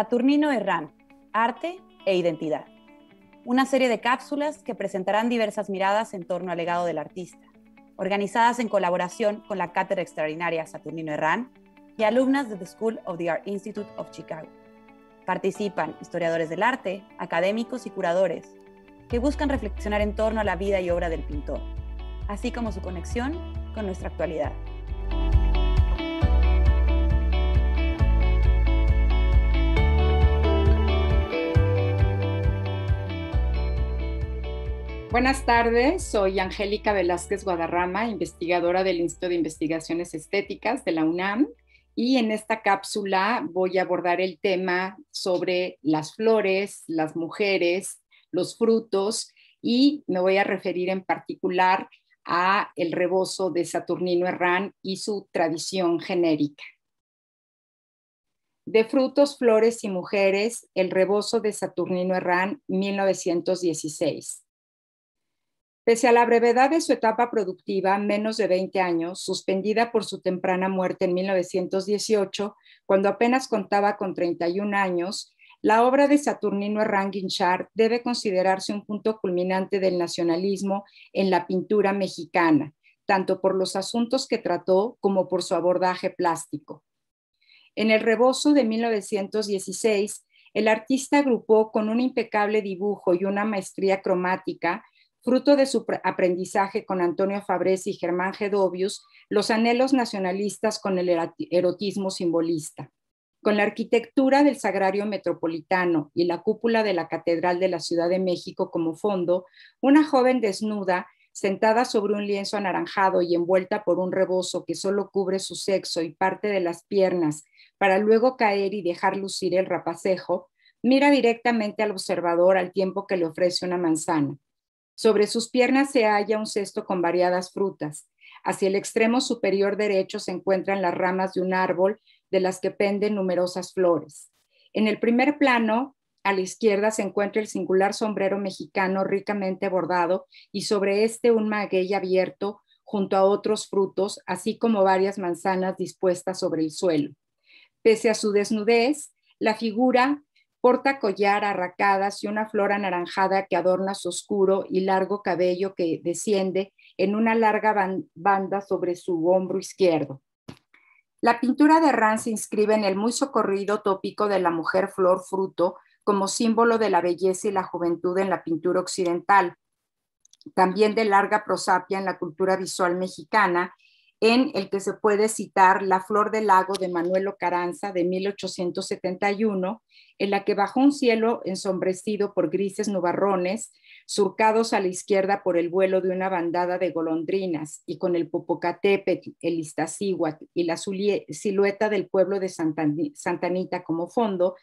Saturnino Herrán, Arte e Identidad. Una serie de cápsulas que presentarán diversas miradas en torno al legado del artista, organizadas en colaboración con la Cátedra Extraordinaria Saturnino Herrán y alumnas de The School of the Art Institute of Chicago. Participan historiadores del arte, académicos y curadores, que buscan reflexionar en torno a la vida y obra del pintor, así como su conexión con nuestra actualidad. Buenas tardes, soy Angélica Velázquez Guadarrama, investigadora del Instituto de Investigaciones Estéticas de la UNAM y en esta cápsula voy a abordar el tema sobre las flores, las mujeres, los frutos y me voy a referir en particular a el rebozo de Saturnino Herrán y su tradición genérica. De frutos, flores y mujeres, el rebozo de Saturnino Herrán, 1916. Pese a la brevedad de su etapa productiva, menos de 20 años, suspendida por su temprana muerte en 1918, cuando apenas contaba con 31 años, la obra de Saturnino Herrán debe considerarse un punto culminante del nacionalismo en la pintura mexicana, tanto por los asuntos que trató como por su abordaje plástico. En el rebozo de 1916, el artista agrupó con un impecable dibujo y una maestría cromática fruto de su aprendizaje con Antonio Fabrés y Germán Gedovius, los anhelos nacionalistas con el erotismo simbolista. Con la arquitectura del Sagrario Metropolitano y la cúpula de la Catedral de la Ciudad de México como fondo, una joven desnuda, sentada sobre un lienzo anaranjado y envuelta por un rebozo que solo cubre su sexo y parte de las piernas, para luego caer y dejar lucir el rapacejo, mira directamente al observador al tiempo que le ofrece una manzana. Sobre sus piernas se halla un cesto con variadas frutas. Hacia el extremo superior derecho se encuentran las ramas de un árbol de las que penden numerosas flores. En el primer plano, a la izquierda se encuentra el singular sombrero mexicano ricamente bordado y sobre este un maguey abierto junto a otros frutos, así como varias manzanas dispuestas sobre el suelo. Pese a su desnudez, la figura Porta collar, arracadas y una flor anaranjada que adorna su oscuro y largo cabello que desciende en una larga banda sobre su hombro izquierdo. La pintura de Rand se inscribe en el muy socorrido tópico de la mujer flor fruto como símbolo de la belleza y la juventud en la pintura occidental, también de larga prosapia en la cultura visual mexicana en el que se puede citar La Flor del Lago de Manuel Ocaranza de 1871, en la que bajo un cielo ensombrecido por grises nubarrones, surcados a la izquierda por el vuelo de una bandada de golondrinas y con el Popocatépetl, el Iztaccíhuatl y la silueta del pueblo de Santanita como fondo,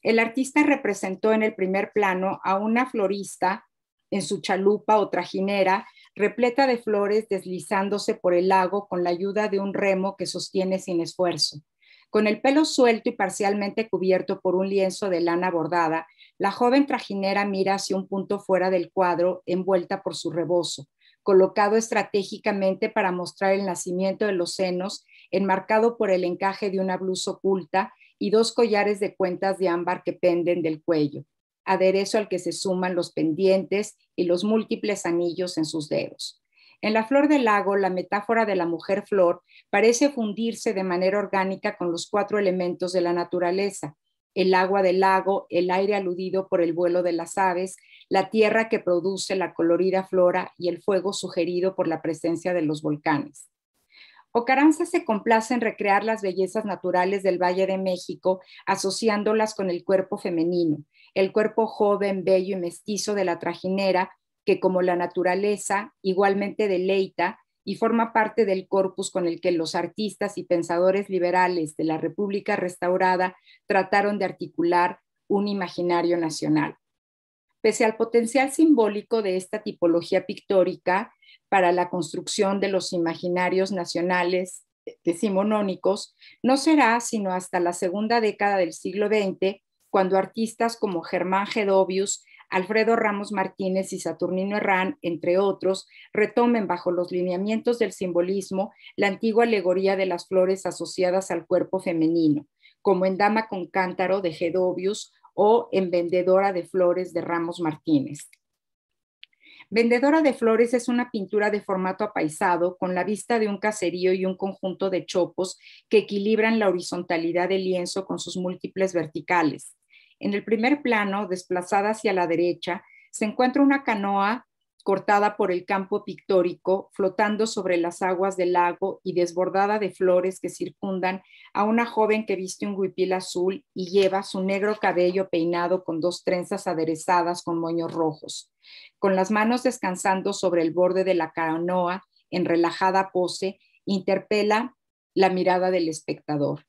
el artista representó en el primer plano a una florista en su chalupa o trajinera repleta de flores deslizándose por el lago con la ayuda de un remo que sostiene sin esfuerzo. Con el pelo suelto y parcialmente cubierto por un lienzo de lana bordada, la joven trajinera mira hacia un punto fuera del cuadro, envuelta por su rebozo, colocado estratégicamente para mostrar el nacimiento de los senos, enmarcado por el encaje de una blusa oculta y dos collares de cuentas de ámbar que penden del cuello aderezo al que se suman los pendientes y los múltiples anillos en sus dedos. En la flor del lago, la metáfora de la mujer flor parece fundirse de manera orgánica con los cuatro elementos de la naturaleza, el agua del lago, el aire aludido por el vuelo de las aves, la tierra que produce la colorida flora y el fuego sugerido por la presencia de los volcanes. Ocaranza se complace en recrear las bellezas naturales del Valle de México, asociándolas con el cuerpo femenino, el cuerpo joven, bello y mestizo de la trajinera, que como la naturaleza igualmente deleita y forma parte del corpus con el que los artistas y pensadores liberales de la República restaurada trataron de articular un imaginario nacional. Pese al potencial simbólico de esta tipología pictórica, para la construcción de los imaginarios nacionales decimonónicos no será sino hasta la segunda década del siglo XX cuando artistas como Germán Gedovius, Alfredo Ramos Martínez y Saturnino Herrán, entre otros, retomen bajo los lineamientos del simbolismo la antigua alegoría de las flores asociadas al cuerpo femenino, como en Dama con Cántaro de Gedovius o en Vendedora de Flores de Ramos Martínez. Vendedora de Flores es una pintura de formato apaisado con la vista de un caserío y un conjunto de chopos que equilibran la horizontalidad del lienzo con sus múltiples verticales. En el primer plano, desplazada hacia la derecha, se encuentra una canoa cortada por el campo pictórico, flotando sobre las aguas del lago y desbordada de flores que circundan a una joven que viste un huipil azul y lleva su negro cabello peinado con dos trenzas aderezadas con moños rojos. Con las manos descansando sobre el borde de la canoa, en relajada pose, interpela la mirada del espectador.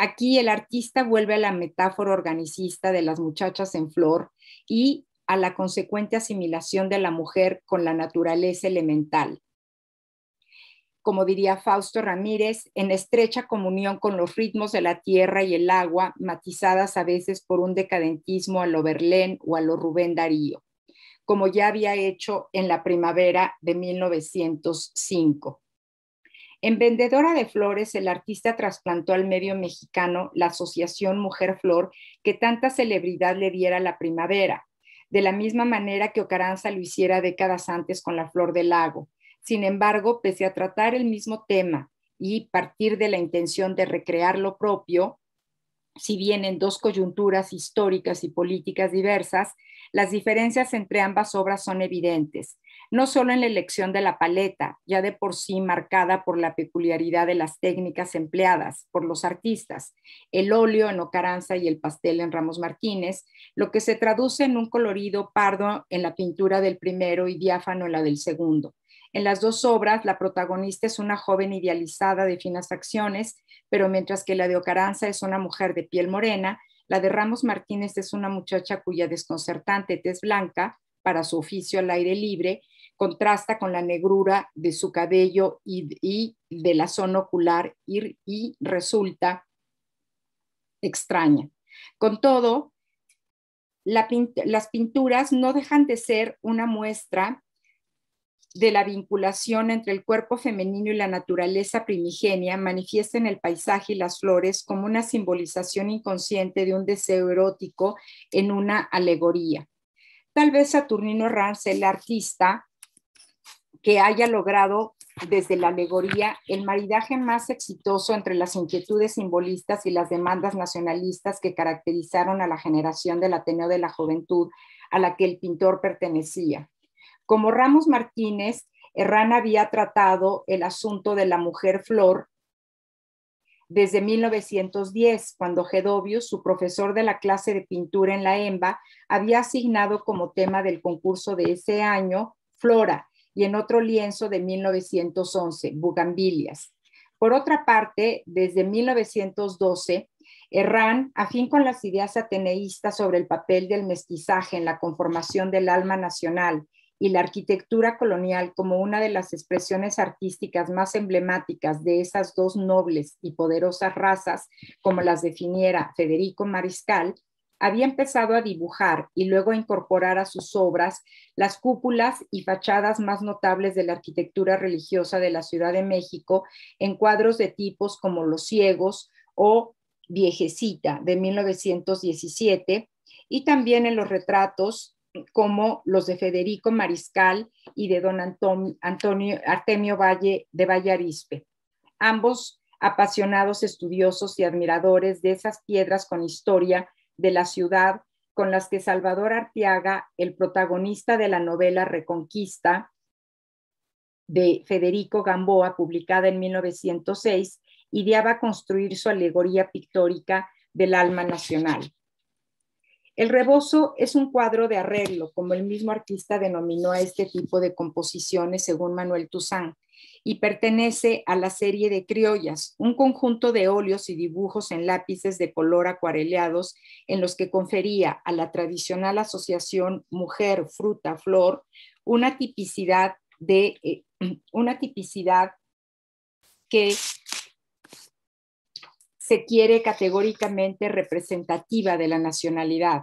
Aquí el artista vuelve a la metáfora organicista de las muchachas en flor y a la consecuente asimilación de la mujer con la naturaleza elemental. Como diría Fausto Ramírez, en estrecha comunión con los ritmos de la tierra y el agua, matizadas a veces por un decadentismo a lo Verlaine o a lo Rubén Darío, como ya había hecho en la primavera de 1905. En Vendedora de Flores, el artista trasplantó al medio mexicano la asociación Mujer Flor que tanta celebridad le diera la primavera, de la misma manera que Ocaranza lo hiciera décadas antes con la flor del lago. Sin embargo, pese a tratar el mismo tema y partir de la intención de recrear lo propio, si bien en dos coyunturas históricas y políticas diversas, las diferencias entre ambas obras son evidentes no solo en la elección de la paleta, ya de por sí marcada por la peculiaridad de las técnicas empleadas por los artistas, el óleo en Ocaranza y el pastel en Ramos Martínez, lo que se traduce en un colorido pardo en la pintura del primero y diáfano en la del segundo. En las dos obras, la protagonista es una joven idealizada de finas acciones, pero mientras que la de Ocaranza es una mujer de piel morena, la de Ramos Martínez es una muchacha cuya desconcertante tez blanca, para su oficio al aire libre, contrasta con la negrura de su cabello y, de la zona ocular y, resulta extraña. Con todo, las pinturas no dejan de ser una muestra de la vinculación entre el cuerpo femenino y la naturaleza primigenia manifiesta en el paisaje y las flores como una simbolización inconsciente de un deseo erótico en una alegoría. Tal vez Saturnino Rance, el artista, que haya logrado desde la alegoría el maridaje más exitoso entre las inquietudes simbolistas y las demandas nacionalistas que caracterizaron a la generación del Ateneo de la Juventud a la que el pintor pertenecía. Como Ramos Martínez, Herrán había tratado el asunto de la mujer flor desde 1910, cuando Gedovius, su profesor de la clase de pintura en la EMBA, había asignado como tema del concurso de ese año Flora, y en otro lienzo de 1911, Bugambilias. Por otra parte, desde 1912, Herrán, afín con las ideas ateneístas sobre el papel del mestizaje en la conformación del alma nacional y la arquitectura colonial como una de las expresiones artísticas más emblemáticas de esas dos nobles y poderosas razas, como las definiera Federico Mariscal, había empezado a dibujar y luego a incorporar a sus obras las cúpulas y fachadas más notables de la arquitectura religiosa de la Ciudad de México en cuadros de tipos como Los Ciegos o Viejecita de 1917 y también en los retratos como los de Federico Mariscal y de don Antonio, Artemio Valle de Vallarispe. Ambos apasionados estudiosos y admiradores de esas piedras con historia de la ciudad con las que Salvador Arteaga, el protagonista de la novela Reconquista de Federico Gamboa, publicada en 1906, ideaba construir su alegoría pictórica del alma nacional. El rebozo es un cuadro de arreglo, como el mismo artista denominó a este tipo de composiciones según Manuel Toussaint, y pertenece a la serie de criollas, un conjunto de óleos y dibujos en lápices de color acuareleados en los que confería a la tradicional asociación mujer, fruta, flor una tipicidad de eh, una tipicidad que se quiere categóricamente representativa de la nacionalidad.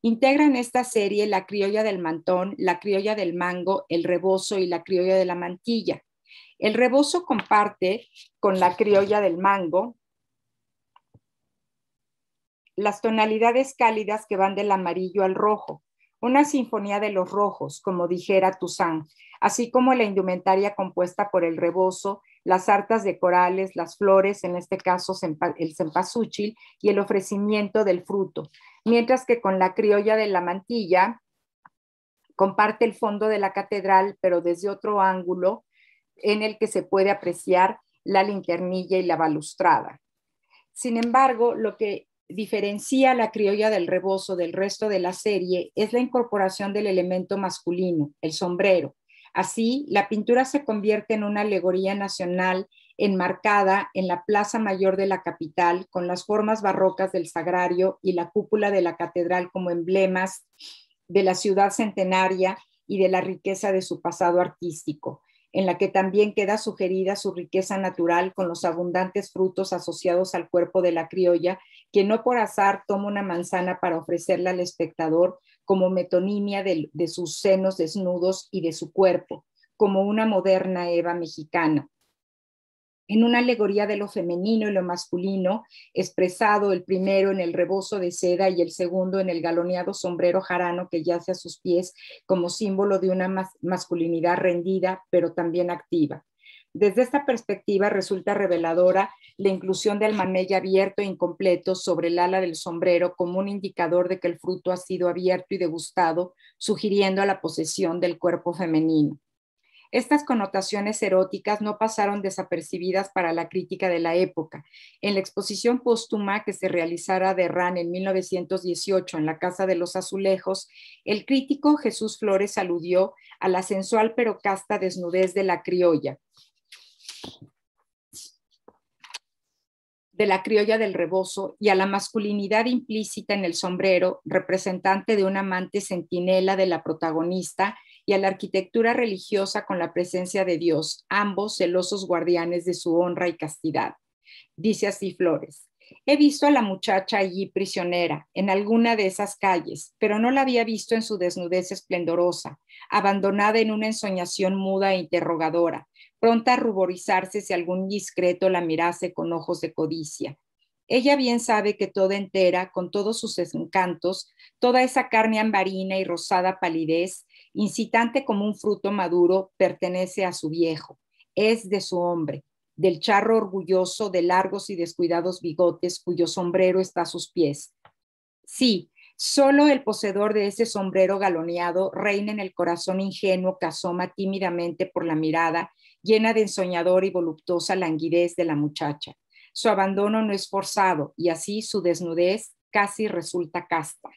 Integra en esta serie la criolla del mantón, la criolla del mango, el rebozo y la criolla de la mantilla. El rebozo comparte con la criolla del mango. Las tonalidades cálidas que van del amarillo al rojo, una sinfonía de los rojos, como dijera Toussaint, así como la indumentaria compuesta por el rebozo, las hartas de corales, las flores, en este caso el cempasúchil, y el ofrecimiento del fruto, mientras que con la criolla de la mantilla comparte el fondo de la catedral, pero desde otro ángulo en el que se puede apreciar la linternilla y la balustrada. Sin embargo, lo que diferencia la criolla del rebozo del resto de la serie es la incorporación del elemento masculino, el sombrero. Así, la pintura se convierte en una alegoría nacional enmarcada en la plaza mayor de la capital, con las formas barrocas del sagrario y la cúpula de la catedral como emblemas de la ciudad centenaria y de la riqueza de su pasado artístico en la que también queda sugerida su riqueza natural con los abundantes frutos asociados al cuerpo de la criolla, que no por azar toma una manzana para ofrecerla al espectador como metonimia de, sus senos desnudos y de su cuerpo, como una moderna Eva mexicana en una alegoría de lo femenino y lo masculino, expresado el primero en el rebozo de seda y el segundo en el galoneado sombrero jarano que yace a sus pies como símbolo de una masculinidad rendida, pero también activa. Desde esta perspectiva resulta reveladora la inclusión del mamey abierto e incompleto sobre el ala del sombrero como un indicador de que el fruto ha sido abierto y degustado, sugiriendo la posesión del cuerpo femenino. Estas connotaciones eróticas no pasaron desapercibidas para la crítica de la época. En la exposición póstuma que se realizara de Ran en 1918 en la Casa de los Azulejos, el crítico Jesús Flores aludió a la sensual pero casta desnudez de la criolla de la criolla del rebozo y a la masculinidad implícita en el sombrero, representante de un amante centinela de la protagonista, y a la arquitectura religiosa con la presencia de Dios, ambos celosos guardianes de su honra y castidad. Dice así Flores. He visto a la muchacha allí prisionera, en alguna de esas calles, pero no la había visto en su desnudez esplendorosa, abandonada en una ensoñación muda e interrogadora, pronta a ruborizarse si algún discreto la mirase con ojos de codicia. Ella bien sabe que toda entera, con todos sus encantos, toda esa carne ambarina y rosada palidez, incitante como un fruto maduro, pertenece a su viejo, es de su hombre, del charro orgulloso de largos y descuidados bigotes cuyo sombrero está a sus pies. Sí, solo el poseedor de ese sombrero galoneado reina en el corazón ingenuo que asoma tímidamente por la mirada llena de ensoñador y voluptuosa languidez de la muchacha su abandono no es forzado y así su desnudez casi resulta casta.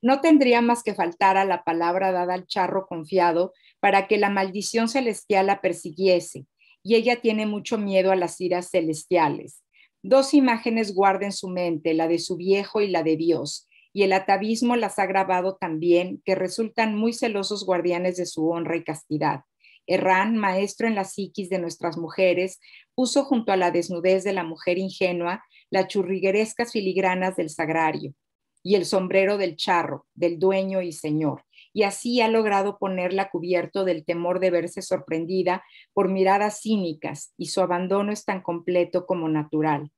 No tendría más que faltar a la palabra dada al charro confiado para que la maldición celestial la persiguiese, y ella tiene mucho miedo a las iras celestiales. Dos imágenes guarda en su mente, la de su viejo y la de Dios, y el atavismo las ha grabado también, que resultan muy celosos guardianes de su honra y castidad. Herrán, maestro en la psiquis de nuestras mujeres, puso junto a la desnudez de la mujer ingenua las churriguerescas filigranas del sagrario y el sombrero del charro, del dueño y señor, y así ha logrado ponerla cubierto del temor de verse sorprendida por miradas cínicas, y su abandono es tan completo como natural.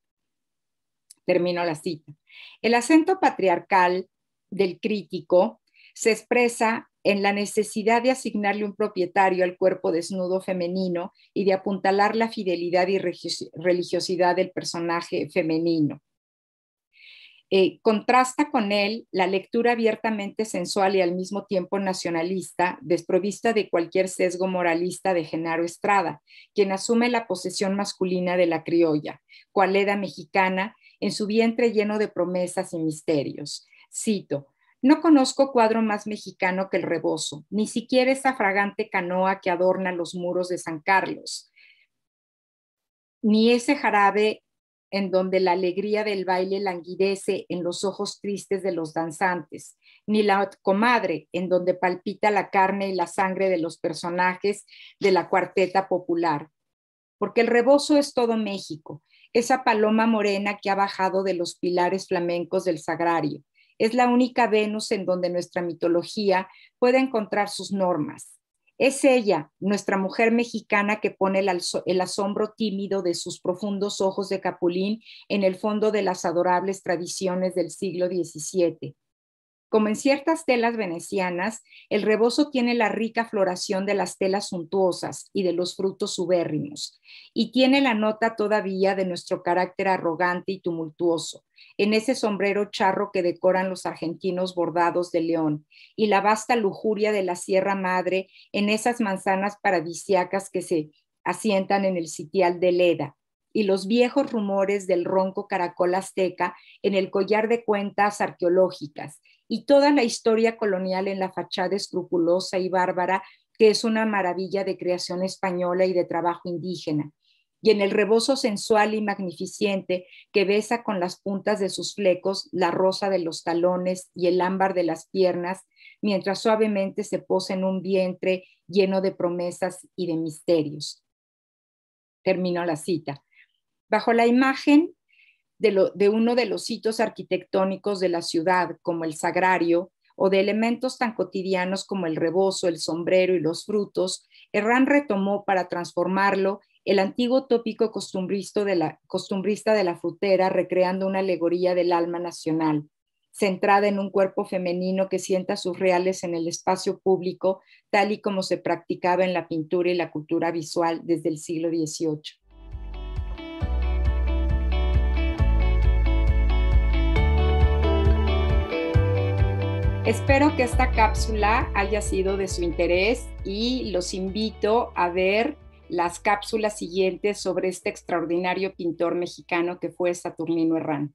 Termino la cita. El acento patriarcal del crítico se expresa en la necesidad de asignarle un propietario al cuerpo desnudo femenino y de apuntalar la fidelidad y religiosidad del personaje femenino. Eh, contrasta con él la lectura abiertamente sensual y al mismo tiempo nacionalista, desprovista de cualquier sesgo moralista de Genaro Estrada, quien asume la posesión masculina de la criolla, cualeda mexicana, en su vientre lleno de promesas y misterios. Cito, no conozco cuadro más mexicano que el rebozo, ni siquiera esa fragante canoa que adorna los muros de San Carlos, ni ese jarabe en donde la alegría del baile languidece en los ojos tristes de los danzantes, ni la comadre en donde palpita la carne y la sangre de los personajes de la cuarteta popular. Porque el rebozo es todo México, esa paloma morena que ha bajado de los pilares flamencos del sagrario, es la única Venus en donde nuestra mitología puede encontrar sus normas. Es ella, nuestra mujer mexicana, que pone el, asombro tímido de sus profundos ojos de capulín en el fondo de las adorables tradiciones del siglo XVII. Como en ciertas telas venecianas, el rebozo tiene la rica floración de las telas suntuosas y de los frutos ubérrimos, y tiene la nota todavía de nuestro carácter arrogante y tumultuoso, en ese sombrero charro que decoran los argentinos bordados de león, y la vasta lujuria de la Sierra Madre en esas manzanas paradisiacas que se asientan en el sitial de Leda, y los viejos rumores del ronco caracol azteca en el collar de cuentas arqueológicas, y toda la historia colonial en la fachada escrupulosa y bárbara, que es una maravilla de creación española y de trabajo indígena, y en el rebozo sensual y magnificente que besa con las puntas de sus flecos la rosa de los talones y el ámbar de las piernas, mientras suavemente se posa en un vientre lleno de promesas y de misterios. Termino la cita. Bajo la imagen de, uno de los sitios arquitectónicos de la ciudad, como el sagrario, o de elementos tan cotidianos como el rebozo, el sombrero y los frutos, Herrán retomó para transformarlo el antiguo tópico costumbrista de, la, frutera, recreando una alegoría del alma nacional, centrada en un cuerpo femenino que sienta sus reales en el espacio público, tal y como se practicaba en la pintura y la cultura visual desde el siglo XVIII. Espero que esta cápsula haya sido de su interés y los invito a ver las cápsulas siguientes sobre este extraordinario pintor mexicano que fue Saturnino Herrán.